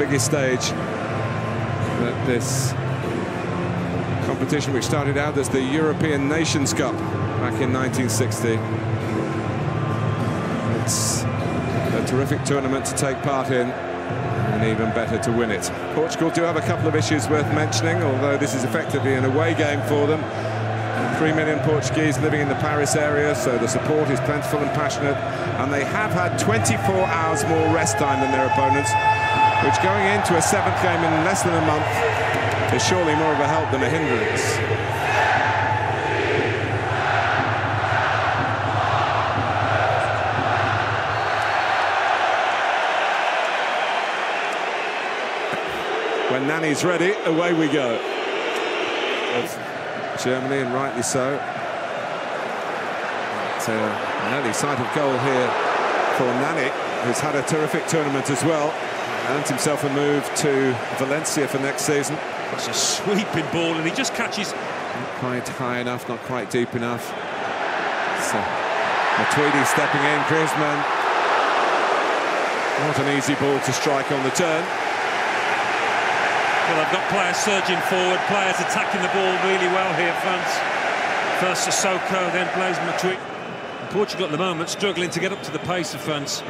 biggest stage that this competition, which started out as the European Nations Cup back in 1960. It's a terrific tournament to take part in and even better to win it. Portugal do have a couple of issues worth mentioning, although this is effectively an away game for them. Three million Portuguese living in the Paris area, so the support is plentiful and passionate. And they have had 24 hours more rest time than their opponents, which going into a seventh game in less than a month is surely more of a help than a hindrance. When Nani's ready, away we go. Germany, and rightly so. But, uh, an early sight of goal here for Nani, who's had a terrific tournament as well. Earned himself a move to Valencia for next season. It's a sweeping ball, and he just catches. Not quite high enough, not quite deep enough. So, Matuidi stepping in, Griezmann. Not an easy ball to strike on the turn. Well, they've got players surging forward, players attacking the ball really well here, France. First Sissoko, then plays Matuidi. Portugal at the moment struggling to get up to the pace of France.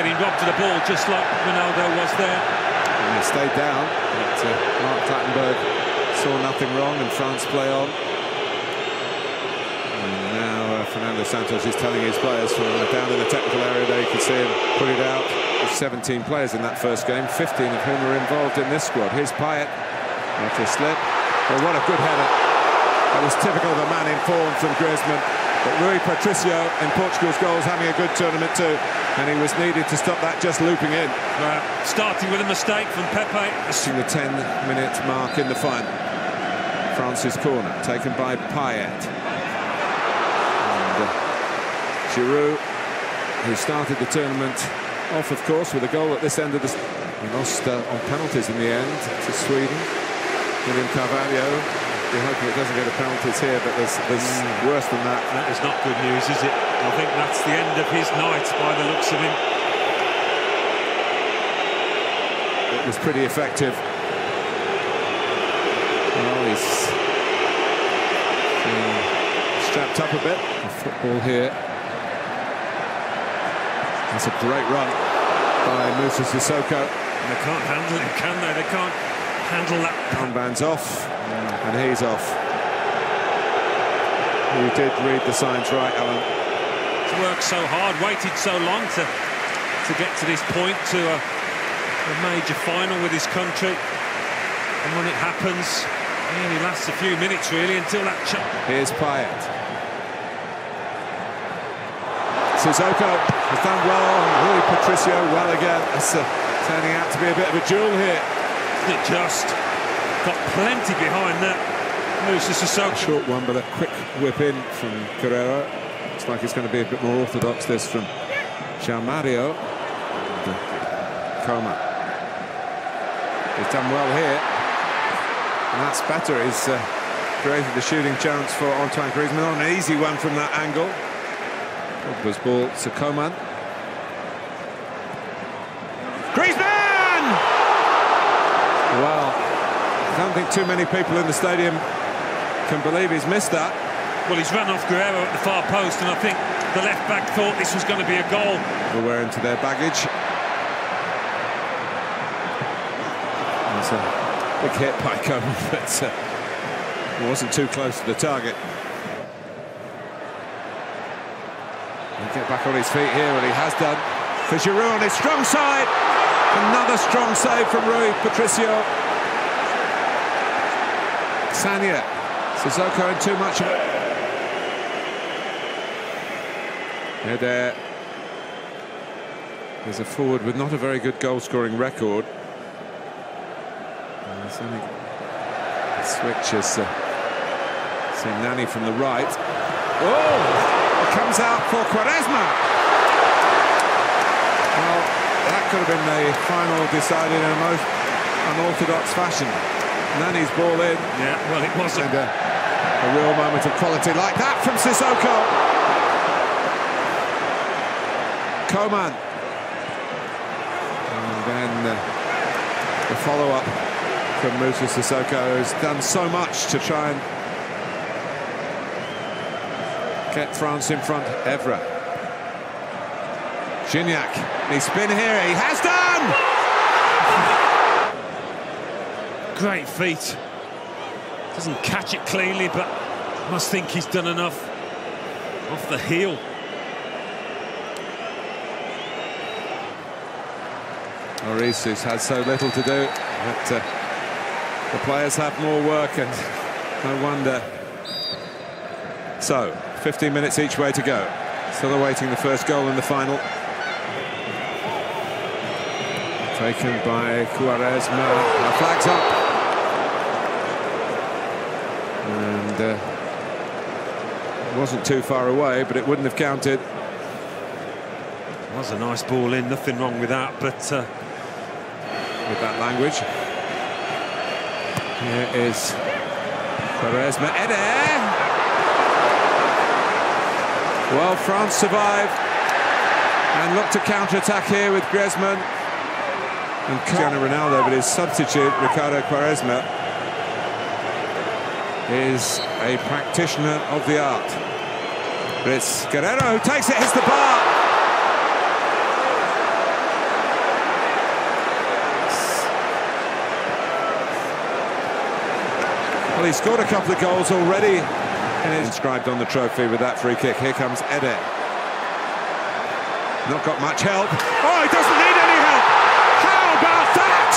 Getting robbed of the ball just like Ronaldo was there. And they stayed down, but uh, Mark Clattenburg saw nothing wrong and France play on. And now uh, Fernando Santos is telling his players from uh, down in the technical area there you can see him put it out. 17 players in that first game, 15 of whom are involved in this squad. Here's Payet, after a slip. Well, what a good header. That was typical of a man in form from Griezmann. But Rui Patricio in Portugal's goals having a good tournament too. And he was needed to stop that just looping in. Starting with a mistake from Pepe. Reaching the 10-minute mark in the final. France's corner, taken by Payet. And uh, Giroud, who started the tournament off, of course, with a goal at this end of the... He lost uh, on penalties in the end to Sweden. William Carvalho. We're hoping it doesn't go to penalties here, but there's, there's mm. worse than that. That is not good news, is it? I think that's the end of his night by the looks of him. It was pretty effective. Well, he's um, strapped up a bit. The football here that's a great run by Moussa Sissoko. And they can't handle it, can they? They can't handle that. Armband's off, and he's off. You did read the signs right, Alan. He's worked so hard, waited so long to to get to this point, to a, a major final with his country. And when it happens, it only lasts a few minutes, really, until that... Here's Payet. Sissoko has done well, and Rui Patricio well again. It's uh, turning out to be a bit of a duel here. It just? Got plenty behind that. Moussa Sissoko. Short one, but a quick whip in from Carrera. Looks like it's going to be a bit more orthodox, this from João Mario. And, uh. He's done well here. And that's better. He's uh, created the shooting chance for Antoine Griezmann on an easy one from that angle. Pogba's ball to Coman. Griezmann! Well, I don't think too many people in the stadium can believe he's missed that. Well, he's run off Guerreiro at the far post, and I think the left-back thought this was going to be a goal. We're wearing to their baggage. It's a big hit by Coman, but uh, it wasn't too close to the target. He'll get back on his feet here, and he has done. For Giroud on his strong side. Another strong save from Rui Patricio. Sagna. Sissoko in too much of it. Eder is a forward with not a very good goal-scoring record. Switches. Uh, Nani from the right. Oh! It comes out for Quaresma. Well, that could have been the final decided in a most unorthodox fashion. Nani's ball in. Yeah, well, it wasn't. And a, a real moment of quality like that from Sissoko. Coman. And then uh, The follow-up from Moussa Sissoko has done so much to try and get France in front. Evra. Gignac. He's been here. He has done! Great feet. Doesn't catch it cleanly, but must think he's done enough off the heel. Who's had so little to do, but uh, the players have more work, and no wonder. So, 15 minutes each way to go. Still awaiting the first goal in the final. Taken by Quaresma. The Flags up. And uh, it wasn't too far away, but it wouldn't have counted. It was a nice ball in, nothing wrong with that, but... Uh... With that language. Here is Quaresma. Eder! Well, France survive and look to counter-attack here with Griezmann and Cristiano Ronaldo, but his substitute, Ricardo Quaresma, is a practitioner of the art. But it's Guerreiro who takes it, hits the bar. Well, he scored a couple of goals already and inscribed on the trophy with that free kick. Here comes Eder. Not got much help. Oh, he doesn't need any help. How about that?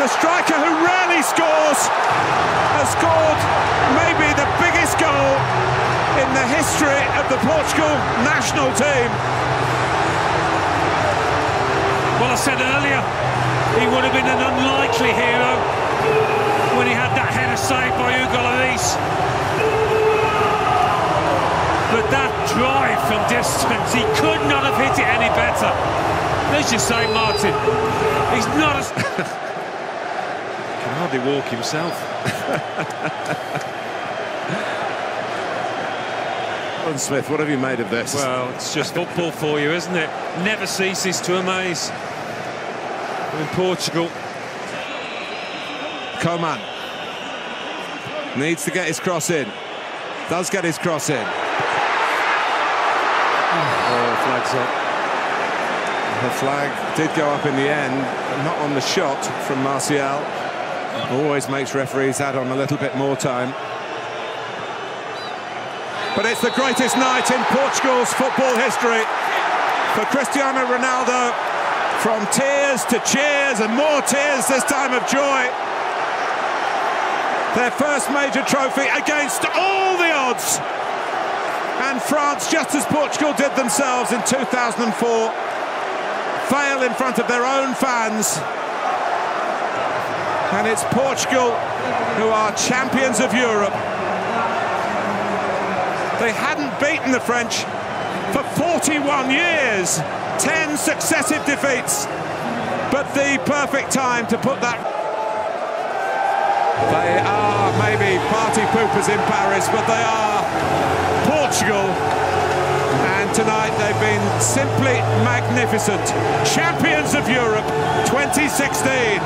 The striker who rarely scores has scored maybe the biggest goal in the history of the Portugal national team. Well, I said earlier, he would have been an unlikely hero when he had that header saved by Hugo Lloris. But that drive from distance, he could not have hit it any better. Let's just say, Martin, he's not as... hardly walk himself. Alan Smith, what have you made of this? Well, it's just football for you, isn't it? Never ceases to amaze. In Portugal, Coman needs to get his cross in. Does get his cross in. Oh, flags up. The flag did go up in the end, not on the shot from Martial. Always makes referees add on a little bit more time. But it's the greatest night in Portugal's football history for Cristiano Ronaldo. From tears to cheers and more tears this time of joy. Their first major trophy against all the odds. And France, just as Portugal did themselves in 2004, fail in front of their own fans. And it's Portugal who are champions of Europe. They hadn't beaten the French for 41 years, 10 successive defeats. But the perfect time to put that they are maybe party poopers in Paris, but they are Portugal. And tonight they've been simply magnificent. Champions of Europe 2016.